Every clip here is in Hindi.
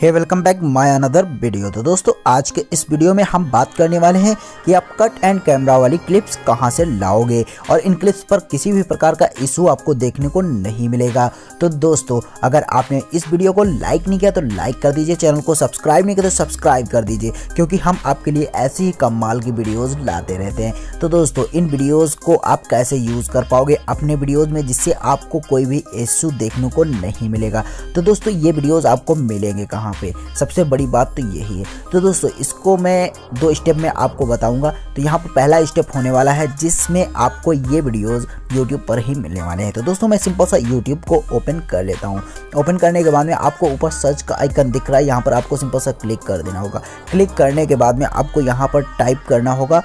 Hey welcome back my another video तो दोस्तों, आज के इस वीडियो में हम बात करने वाले हैं कि आप कट एंड कैमरा वाली क्लिप्स कहाँ से लाओगे और इन क्लिप्स पर किसी भी प्रकार का इशू आपको देखने को नहीं मिलेगा। तो दोस्तों, अगर आपने इस वीडियो को लाइक नहीं किया तो लाइक कर दीजिए चैनल को सब्सक्राइब नहीं किया तो सब्सक्राइब कर दीजिए, क्योंकि हम आपके लिए ऐसी ही कमाल की वीडियोज़ लाते रहते हैं। तो दोस्तों, इन वीडियोज़ को आप कैसे यूज़ कर पाओगे अपने वीडियोज़ में, जिससे आपको कोई भी इशू देखने को नहीं मिलेगा। तो दोस्तों, ये वीडियोज़ आपको मिलेंगे कहाँ यहाँ पे? सबसे बड़ी बात तो यही है। तो दोस्तों, इसको मैं दो स्टेप में आपको बताऊँगा। तो यहाँ पर पहला स्टेप होने वाला है, जिसमें आपको ये वीडियोज़ यूट्यूब पर ही मिलने वाले हैं। तो दोस्तों, मैं सिंपल सा यूट्यूब को ओपन कर लेता हूँ। ओपन करने के बाद में आपको ऊपर सर्च का आइकन दिख रहा है। यहाँ पर आपको सिंपल सा क्लिक कर देना होगा। क्लिक करने के बाद में आपको यहाँ पर टाइप करना होगा।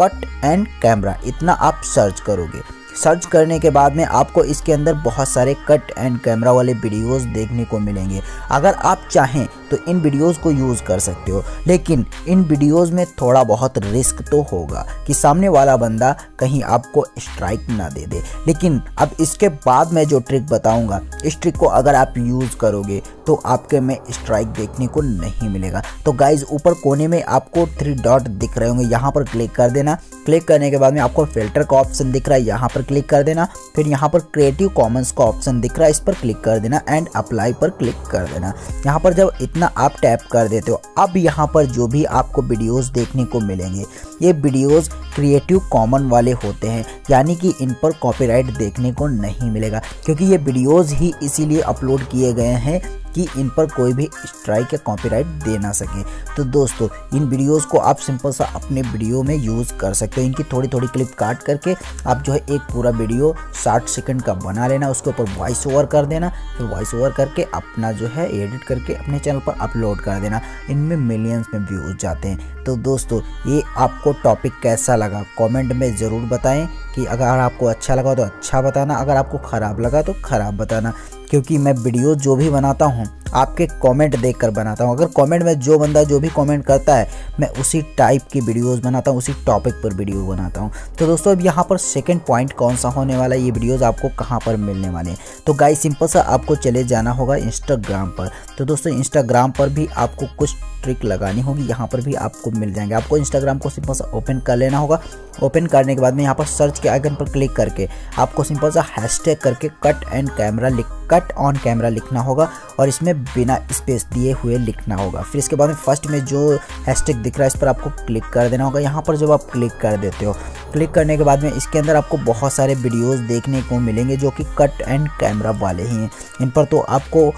कट एंड कैमरा, इतना आप सर्च करोगे। सर्च करने के बाद में आपको इसके अंदर बहुत सारे कट एंड कैमरा वाले वीडियोस देखने को मिलेंगे। अगर आप चाहें तो इन वीडियोस को यूज़ कर सकते हो। लेकिन इन वीडियोस में थोड़ा बहुत रिस्क तो होगा कि सामने वाला बंदा कहीं आपको स्ट्राइक ना दे दे। लेकिन अब इसके बाद मैं जो ट्रिक बताऊँगा, इस ट्रिक को अगर आप यूज़ करोगे तो आपके में स्ट्राइक देखने को नहीं मिलेगा। तो गाइज़ ऊपर कोने में आपको थ्री डॉट दिख रहे होंगे। यहाँ पर क्लिक कर देना। क्लिक करने के बाद में आपको फ़िल्टर का ऑप्शन दिख रहा है। यहाँ पर क्लिक कर देना। फिर यहाँ पर क्रिएटिव कॉमन्स का ऑप्शन दिख रहा है। इस पर क्लिक कर देना एंड अप्लाई पर क्लिक कर देना। यहाँ पर जब इतना आप टैप कर देते हो, अब यहाँ पर जो भी आपको वीडियोस देखने को मिलेंगे, ये वीडियोस क्रिएटिव कॉमन वाले होते हैं, यानी कि इन पर कॉपीराइट देखने को नहीं मिलेगा, क्योंकि ये वीडियोस ही इसीलिए अपलोड किए गए हैं कि इन पर कोई भी स्ट्राइक या कॉपीराइट दे ना सके। तो दोस्तों, इन वीडियोस को आप सिंपल सा अपने वीडियो में यूज़ कर सकते हो। इनकी थोड़ी थोड़ी क्लिप काट करके आप जो है एक पूरा वीडियो साठ सेकंड का बना लेना, उसके ऊपर वॉइस ओवर कर देना, फिर वॉइस ओवर करके अपना जो है एडिट करके अपने चैनल पर अपलोड कर देना। इनमें मिलियंस में व्यूज़ जाते हैं। तो दोस्तों, ये आपको टॉपिक कैसा लगा? कॉमेंट में ज़रूर बताएँ कि अगर आपको अच्छा लगा तो अच्छा बताना, अगर आपको ख़राब लगा तो ख़राब बताना। क्योंकि मैं वीडियो जो भी बनाता हूँ आपके कमेंट देखकर बनाता हूँ। अगर कमेंट में जो बंदा जो भी कमेंट करता है, मैं उसी टाइप की वीडियोस बनाता हूँ, उसी टॉपिक पर वीडियो बनाता हूँ। तो दोस्तों, अब यहाँ पर सेकंड पॉइंट कौन सा होने वाला है? ये वीडियोस आपको कहाँ पर मिलने वाले हैं? तो गाइस सिंपल सा आपको चले जाना होगा इंस्टाग्राम पर। तो दोस्तों इंस्टाग्राम पर भी आपको कुछ ट्रिक लगानी होगी। यहाँ पर भी आपको मिल जाएँगे। आपको इंस्टाग्राम को सिंपल सा ओपन कर लेना होगा। ओपन करने के बाद में यहाँ पर सर्च के आइकन पर क्लिक करके आपको सिंपल सा हैशटैग करके कट एंड कैमरा लिख कट ऑन कैमरा लिखना होगा। और इसमें बिना स्पेस दिए हुए लिखना होगा। फिर इसके बाद में फ़र्स्ट में जो हैशटैग दिख रहा है, इस पर आपको क्लिक कर देना होगा। यहाँ पर जब आप क्लिक कर देते हो क्लिक करने के बाद में इसके अंदर आपको बहुत सारे वीडियोज़ देखने को मिलेंगे जो कि कट एंड कैमरा वाले ही हैं। इन पर तो आपको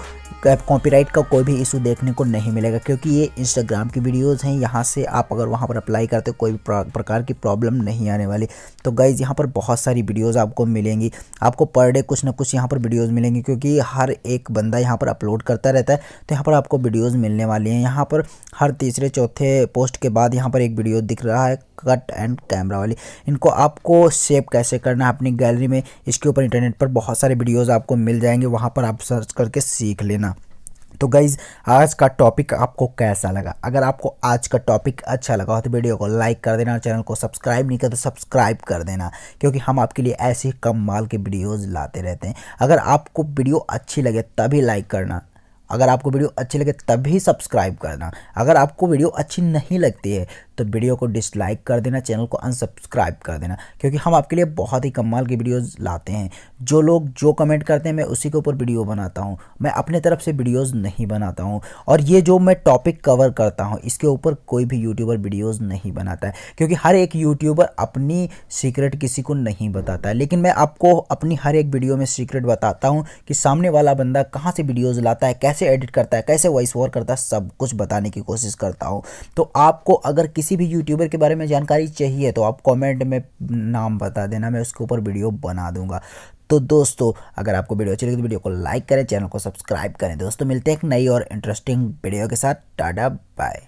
कॉपीराइट का कोई भी इशू देखने को नहीं मिलेगा, क्योंकि ये इंस्टाग्राम की वीडियोज़ हैं, यहाँ से आप अगर वहाँ पर अप्लाई करते हो, कोई भी प्रकार की प्रॉब्लम नहीं आने वाली। तो गाइज़ यहाँ पर बहुत सारी वीडियोज़ आपको मिलेंगी। आपको पर डे कुछ ना कुछ यहाँ पर वीडियोज़ मिलेंगी, क्योंकि हर एक बंदा यहाँ पर अपलोड करता रहता है तो यहाँ पर आपको वीडियोज़ मिलने वाली हैं। यहाँ पर हर तीसरे, चौथे पोस्ट के बाद यहाँ पर एक वीडियो दिख रहा है कट एंड कैमरा वाली। इनको आपको सेव कैसे करना है अपनी गैलरी में, इसके ऊपर इंटरनेट पर बहुत सारे वीडियोज़ आपको मिल जाएँगे, वहाँ पर आप सर्च करके सीख लेना। तो गाइज़ आज का टॉपिक आपको कैसा लगा? अगर आपको आज का टॉपिक अच्छा लगा हो तो वीडियो को लाइक कर देना चैनल को सब्सक्राइब नहीं कर तो सब्सक्राइब कर देना, क्योंकि हम आपके लिए ऐसे कम माल के वीडियोज़ लाते रहते हैं। अगर आपको वीडियो अच्छी लगे तभी लाइक करना, अगर आपको वीडियो अच्छी लगे तभी सब्सक्राइब करना, अगर आपको वीडियो अच्छी नहीं लगती है तो वीडियो को डिसलाइक कर देना, चैनल को अनसब्सक्राइब कर देना, क्योंकि हम आपके लिए बहुत ही कमाल की वीडियोज़ लाते हैं। जो लोग जो कमेंट करते हैं, मैं उसी के ऊपर वीडियो बनाता हूँ। मैं अपने तरफ़ से वीडियोज़ नहीं बनाता हूँ। और ये जो मैं टॉपिक कवर करता हूँ, इसके ऊपर कोई भी यूट्यूबर वीडियोज़ नहीं बनाता है। क्योंकि हर एक यूट्यूबर अपनी सीक्रेट किसी को नहीं बताता है। लेकिन मैं आपको अपनी हर एक वीडियो में सीक्रेट बताता हूँ कि सामने वाला बंदा कहाँ से वीडियोज़ लाता है, कैसे एडिट करता है, कैसे वॉइस ओवर करता है, सब कुछ बताने की कोशिश करता हूँ। तो आपको अगर किसी किसी भी यूट्यूबर के बारे में जानकारी चाहिए तो आप कमेंट में नाम बता देना, मैं उसके ऊपर वीडियो बना दूँगा। तो दोस्तों, अगर आपको वीडियो अच्छी लगी तो वीडियो को लाइक करें चैनल को सब्सक्राइब करें। दोस्तों, मिलते हैं एक नई और इंटरेस्टिंग वीडियो के साथ। Tata bye